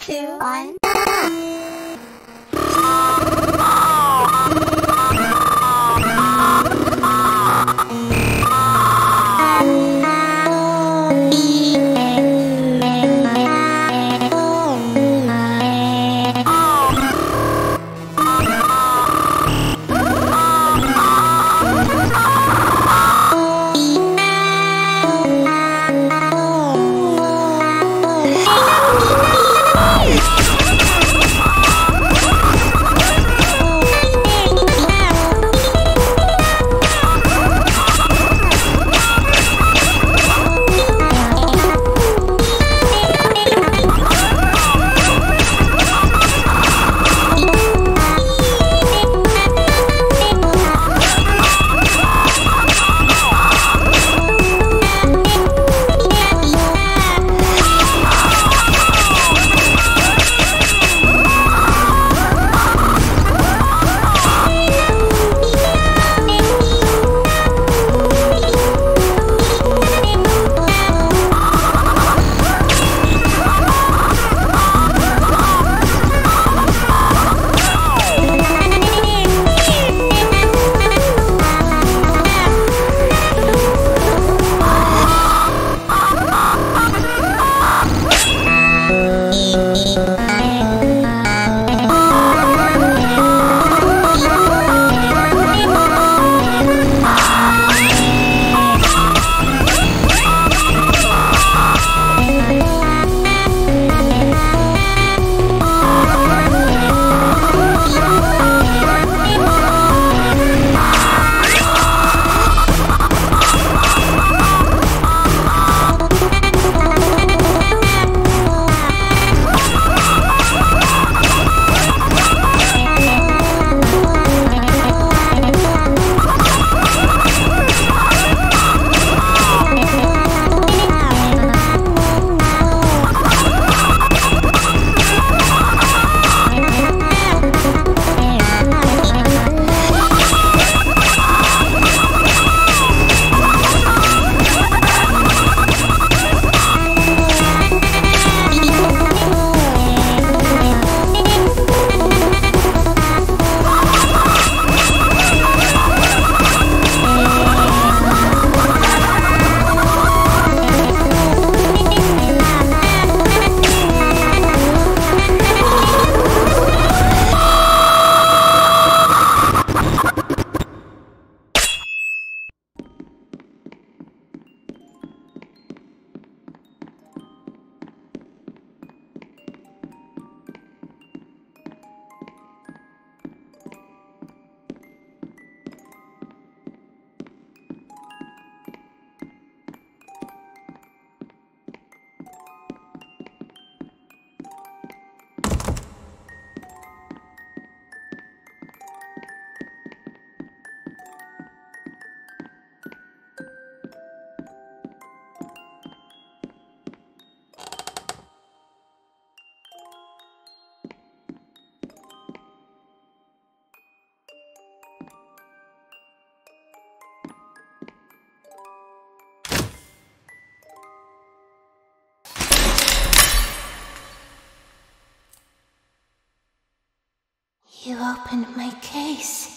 Three, two, one. Opened my case.